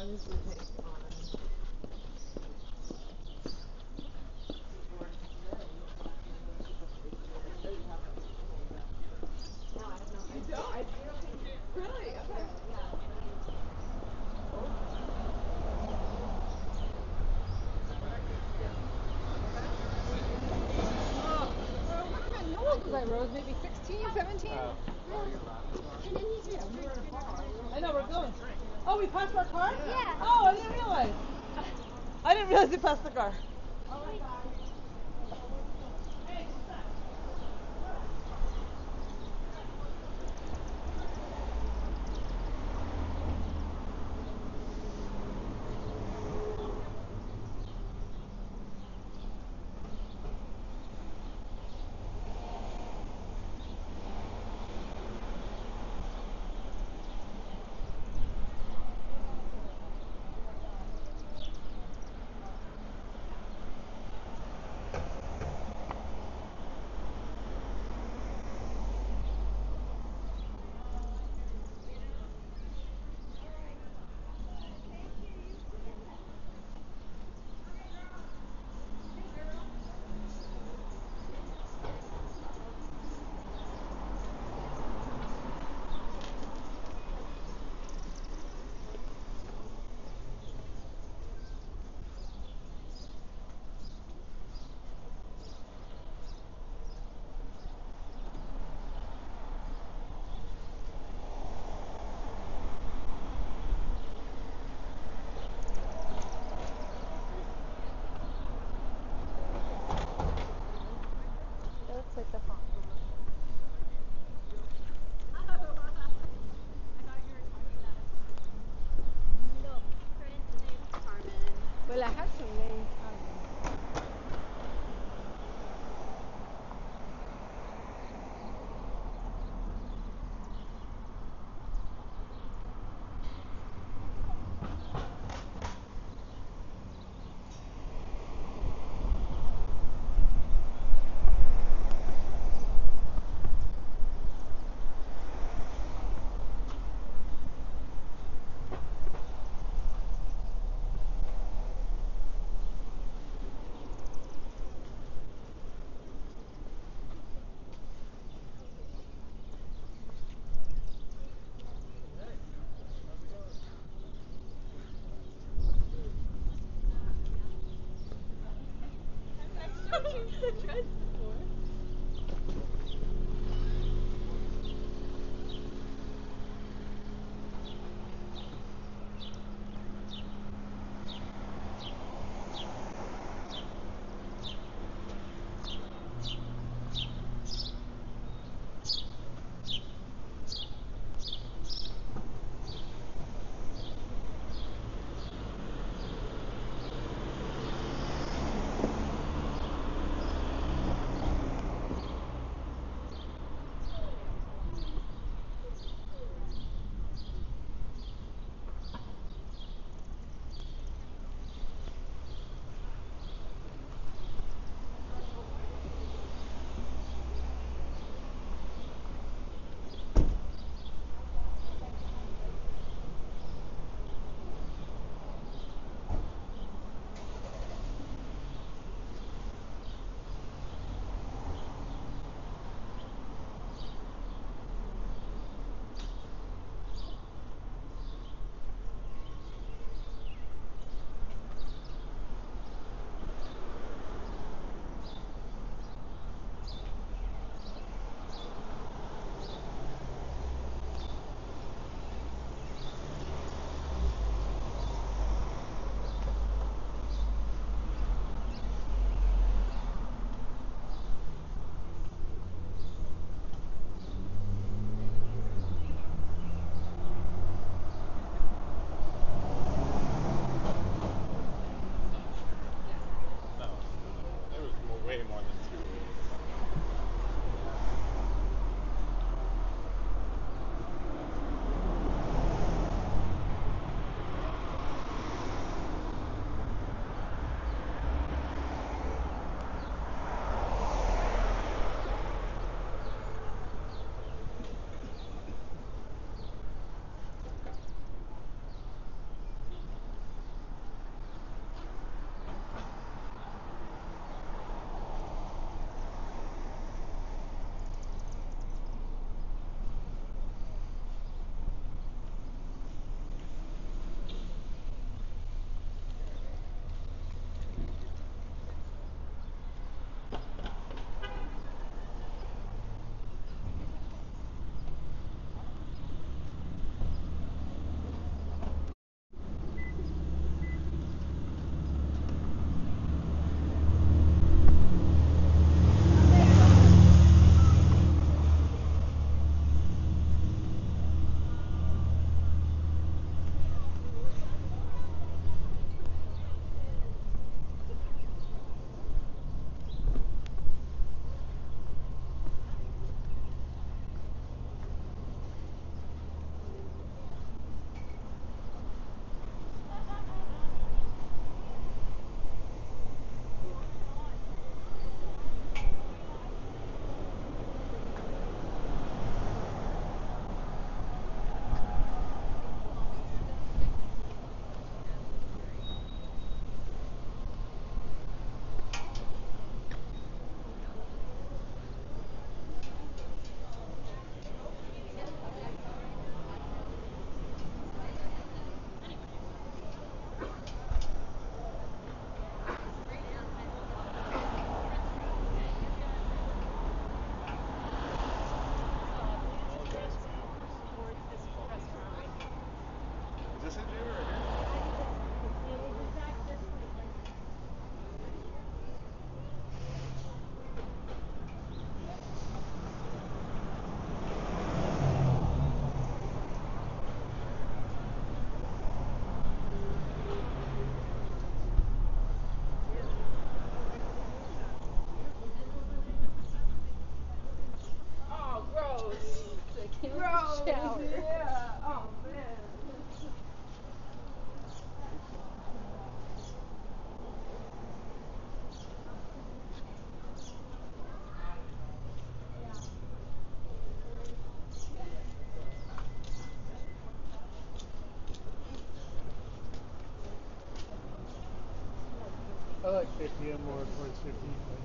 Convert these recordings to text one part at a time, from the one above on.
Always rotate on. No, I Rose? Maybe 16, 17? I know, we're going. Oh, we passed our car? Yeah. Oh, I didn't realize. I didn't realize we passed the car. Oh relajas. the dress. shower. Yeah. Oh, man. I like 50 I'm more towards 50.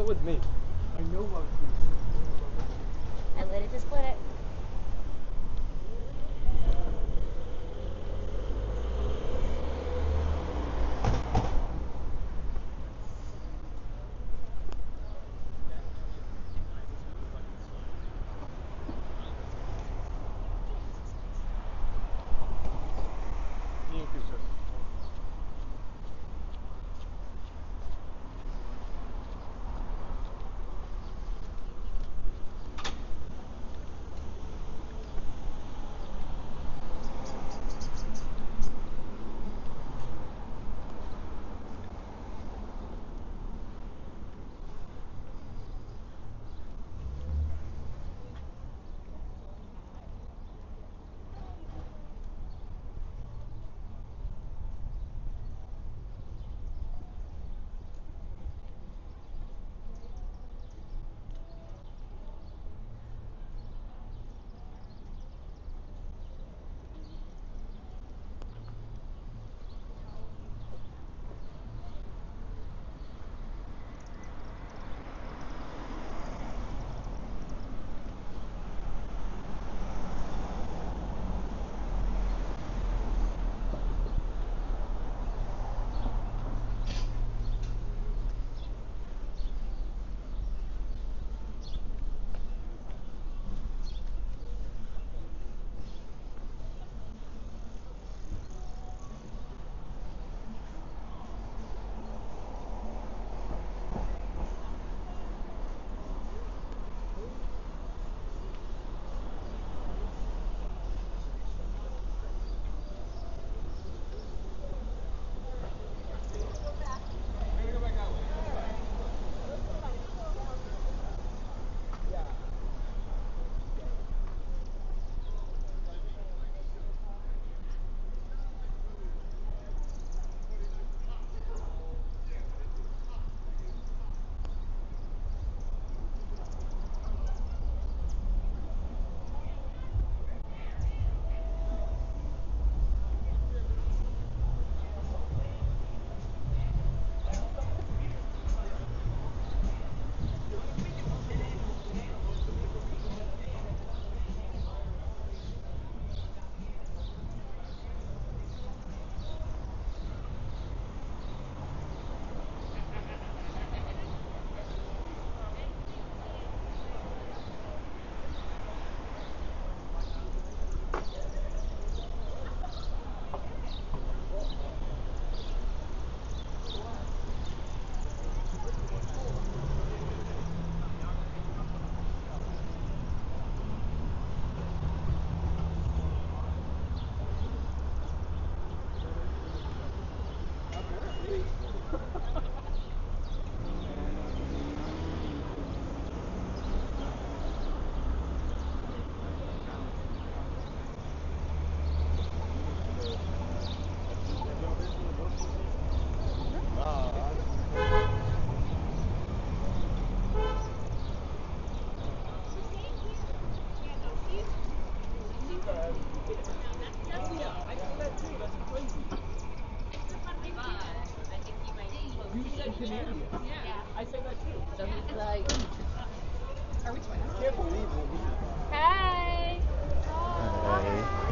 It me. I know I was me. I lit it to split it. Canadian. Yeah. I say that too. So he's like, are we twins? I can't believe what we Hey. Hey.